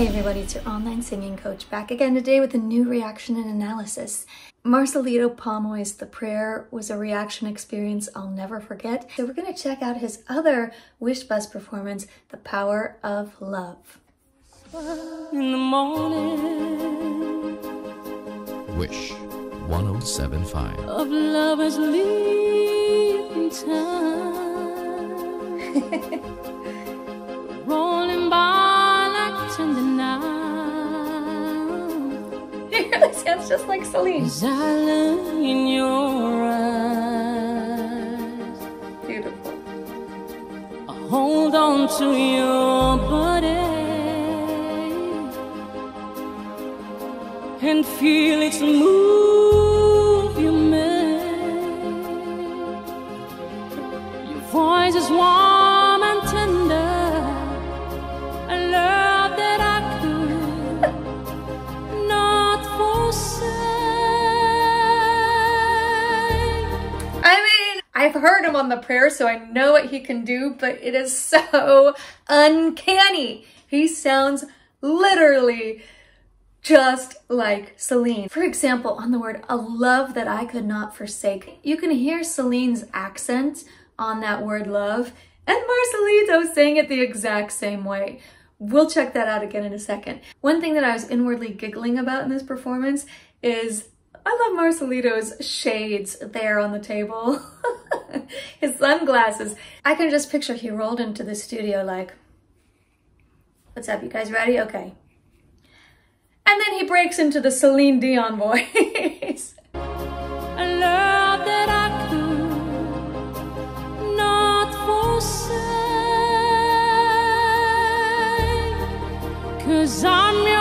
Hey everybody, it's your online singing coach back again today with a new reaction and analysis. Marcelito Pomoy's The Prayer was a reaction experience I'll never forget. So we're going to check out his other Wish Bus performance, The Power of Love. In the morning Wish 1075. of lovers leaving town Rolling by like tender now He really sounds just like Celine. As I look in your eyes Beautiful. I hold on to your body and feel its move I've heard him on the prayer, so I know what he can do, but it is so uncanny. He sounds literally just like Celine. For example, on the word a love that I could not forsake, you can hear Celine's accent on that word love, and Marcelito saying it the exact same way. We'll check that out again in a second. One thing that I was inwardly giggling about in this performance is I love Marcelito's shades there on the table. His sunglasses. I can just picture he rolled into the studio like, what's up, you guys ready? Okay. And then he breaks into the Celine Dion voice. Cause I'm your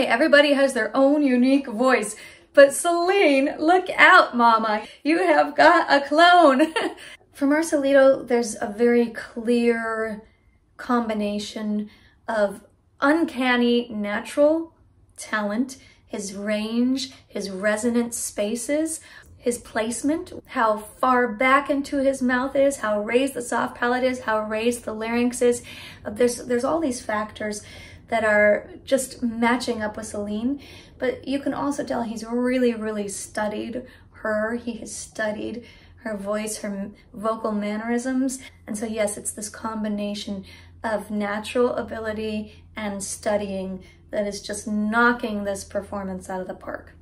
say everybody has their own unique voice, but Celine, look out, mama. You have got a clone. For Marcelito, there's a very clear combination of uncanny natural talent, his range, his resonant spaces, his placement, how far back into his mouth is, how raised the soft palate is, how raised the larynx is. Uh, There's, there's all these factors that are just matching up with Celine, but you can also tell he's really, really studied her. He has studied her voice, her vocal mannerisms. And so, yes, it's this combination of natural ability and studying that is just knocking this performance out of the park.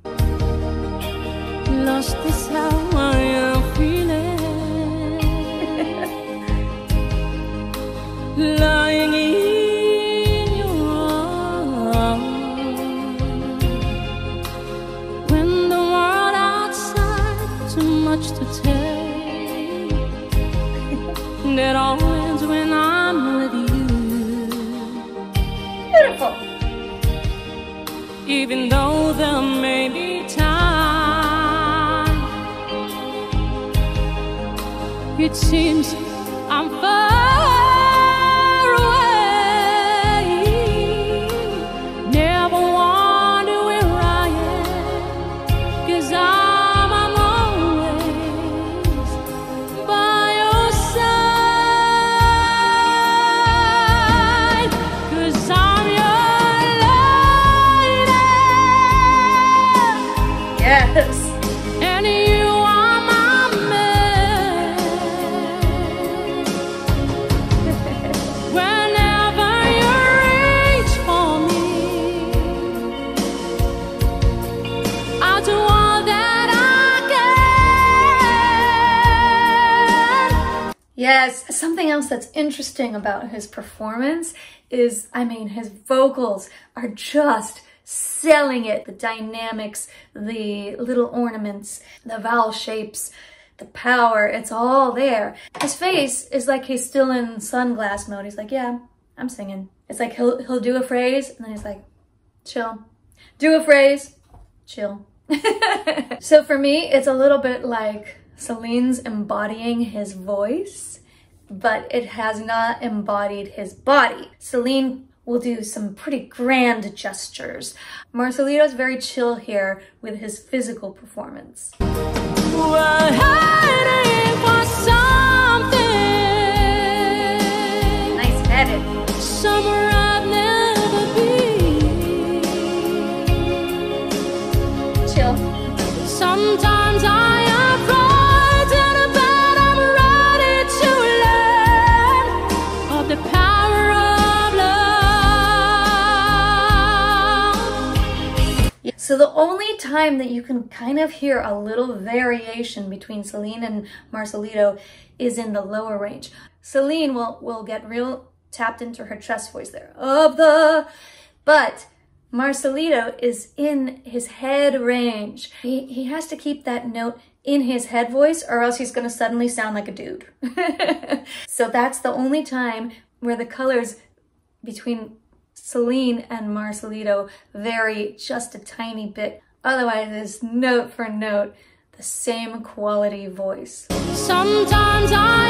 It seems Yes, something else that's interesting about his performance is, I mean, his vocals are just selling it. The dynamics, the little ornaments, the vowel shapes, the power, it's all there. His face is like he's still in sunglass mode. He's like, yeah, I'm singing. It's like he'll, he'll do a phrase and then he's like, chill. Do a phrase, chill. so for me, it's a little bit like Celine's embodying his voice, but it has not embodied his body. Celine will do some pretty grand gestures. Marcelito's very chill here with his physical performance. Time that you can kind of hear a little variation between Celine and Marcelito is in the lower range. Celine will, will get real tapped into her chest voice there. Of the, but Marcelito is in his head range. He, he has to keep that note in his head voice or else he's going to suddenly sound like a dude. so that's the only time where the colors between Celine and Marcelito vary just a tiny bit. Otherwise, it's note for note the same quality voice. Sometimes I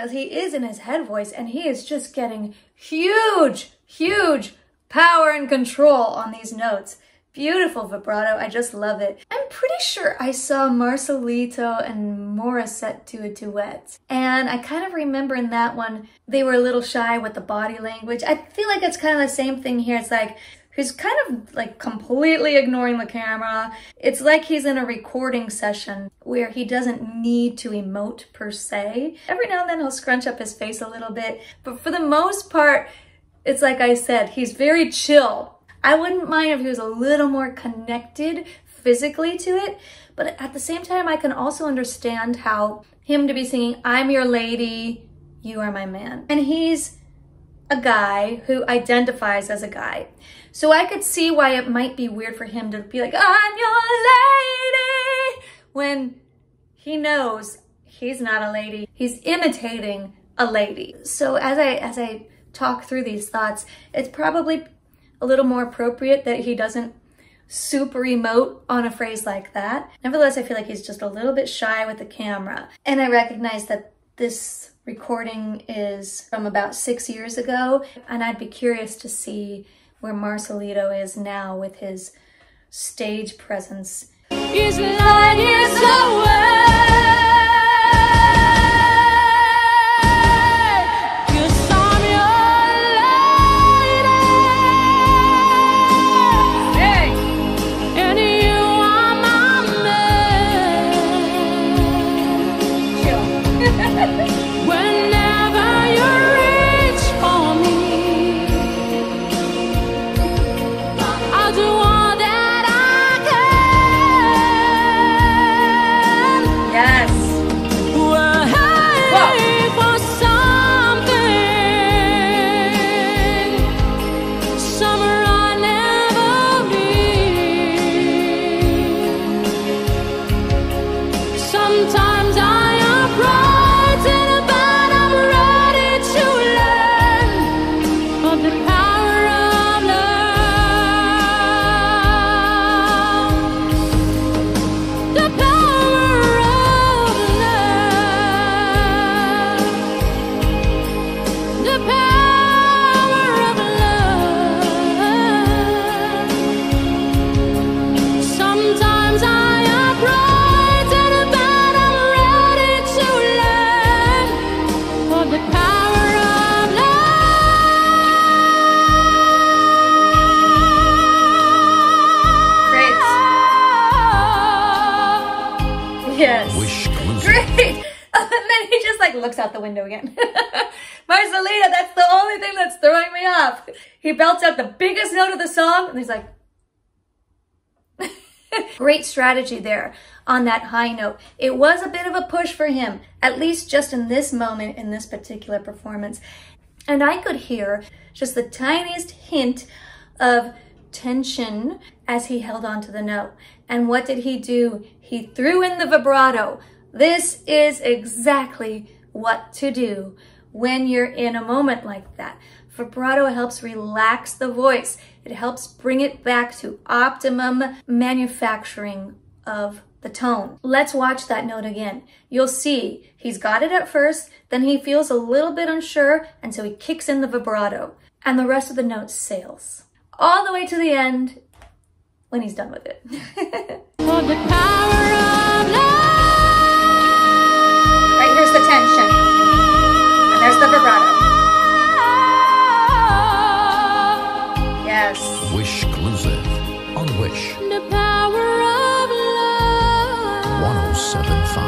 because he is in his head voice and he is just getting huge, huge power and control on these notes. Beautiful vibrato. I just love it. I'm pretty sure I saw Marcelito and Morissette do a duet. And I kind of remember in that one, they were a little shy with the body language. I feel like it's kind of the same thing here. It's like, he's kind of like completely ignoring the camera. It's like he's in a recording session where he doesn't need to emote per se. Every now and then he'll scrunch up his face a little bit, but for the most part, it's like I said, he's very chill. I wouldn't mind if he was a little more connected physically to it, but at the same time, I can also understand how him to be singing, I'm your lady, you are my man. And he's a guy who identifies as a guy. So I could see why it might be weird for him to be like, I'm your lady, when he knows he's not a lady. He's imitating a lady. So as I, as I talk through these thoughts, it's probably a little more appropriate that he doesn't super emote on a phrase like that. Nevertheless, I feel like he's just a little bit shy with the camera. And I recognize that this recording is from about six years ago, and I'd be curious to see where Marcelito is now with his stage presence. Great. and then he just like looks out the window again. Marcelito, that's the only thing that's throwing me off. He belts out the biggest note of the song and he's like, Great strategy there on that high note. It was a bit of a push for him, at least just in this moment in this particular performance. And I could hear just the tiniest hint of tension as he held on to the note. And what did he do? He threw in the vibrato. This is exactly what to do when you're in a moment like that. Vibrato helps relax the voice. It helps bring it back to optimum manufacturing of the tone. Let's watch that note again. You'll see he's got it at first, then he feels a little bit unsure, and so he kicks in the vibrato. And the rest of the note sails all the way to the end when he's done with it. right here's the tension. And there's the vibrato. Yes. Wish exclusive on Wish The power of love. 1075.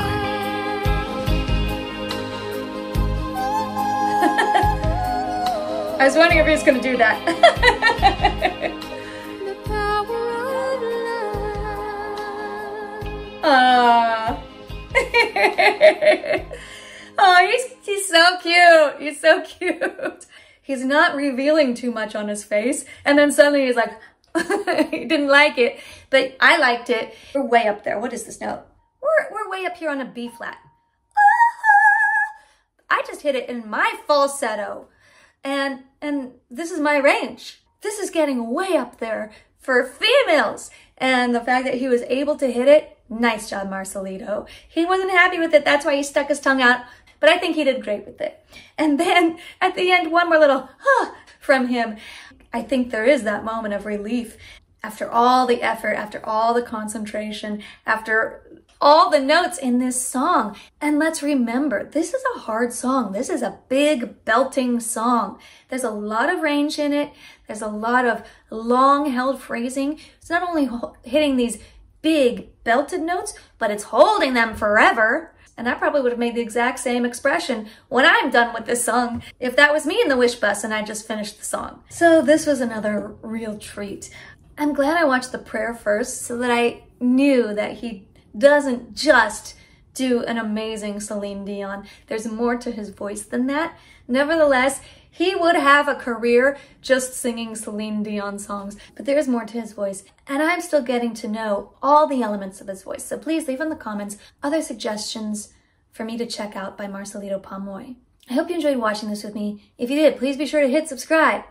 I was wondering if he was going to do that. The uh. oh, he's, he's so cute. He's so cute. He's not revealing too much on his face. And then suddenly he's like, he didn't like it. But I liked it. We're way up there. What is this note? We're, we're way up here on a B flat. Ah! I just hit it in my falsetto. And, and this is my range. This is getting way up there for females. And the fact that he was able to hit it, nice job, Marcelito. He wasn't happy with it. That's why he stuck his tongue out. But I think he did great with it. And then at the end, one more little huh from him. I think there is that moment of relief after all the effort, after all the concentration, after all the notes in this song. And let's remember, this is a hard song. This is a big belting song. There's a lot of range in it. There's a lot of long held phrasing. It's not only hitting these big belted notes, but it's holding them forever. And I probably would have made the exact same expression when I'm done with this song if that was me in the wish bus and I just finished the song. So this was another real treat. I'm glad I watched the prayer first so that I knew that he doesn't just do an amazing Celine Dion. There's more to his voice than that. Nevertheless, he would have a career just singing Celine Dion songs, but there's more to his voice. And I'm still getting to know all the elements of his voice. So please leave in the comments other suggestions for me to check out by Marcelito Pomoy. I hope you enjoyed watching this with me. If you did, please be sure to hit subscribe.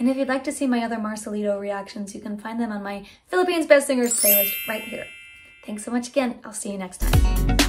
And if you'd like to see my other Marcelito reactions, you can find them on my Philippines Best Singers playlist right here. Thanks so much again. I'll see you next time.